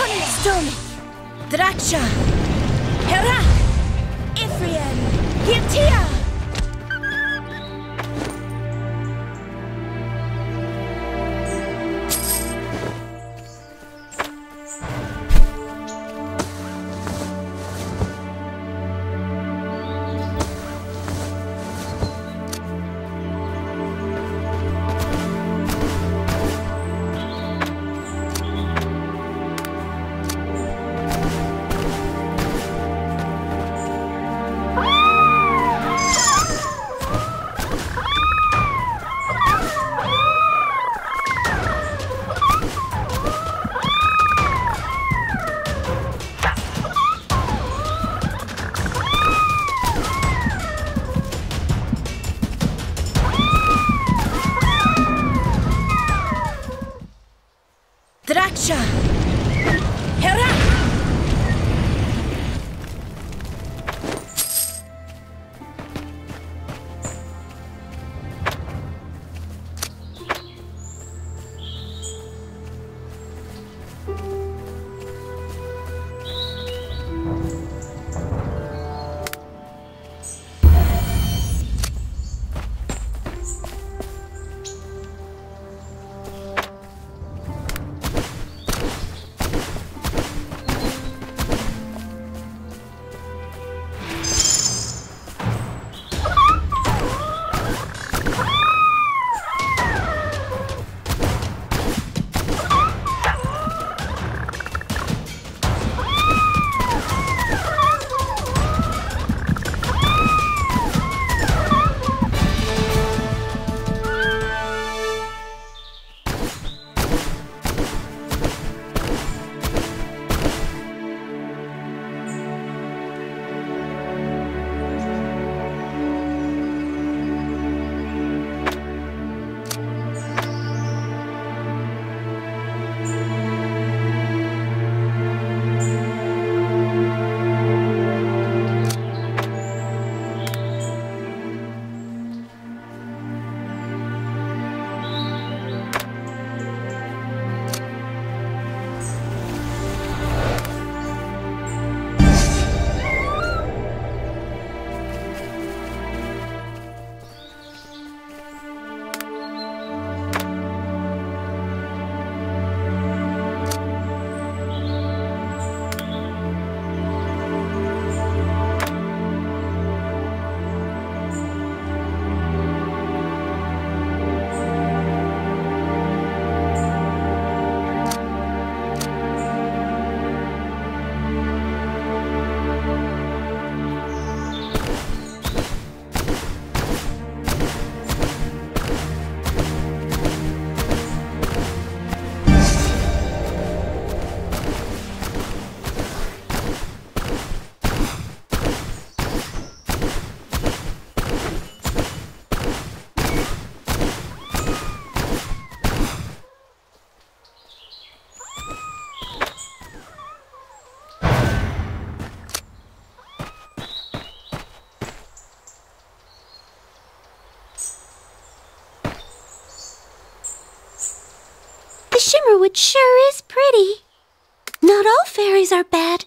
Thunderstorm! Draksha! Herak! Ephraim! Giltia! Draksha! Hera! The Shimmerwood sure is pretty. Not all fairies are bad.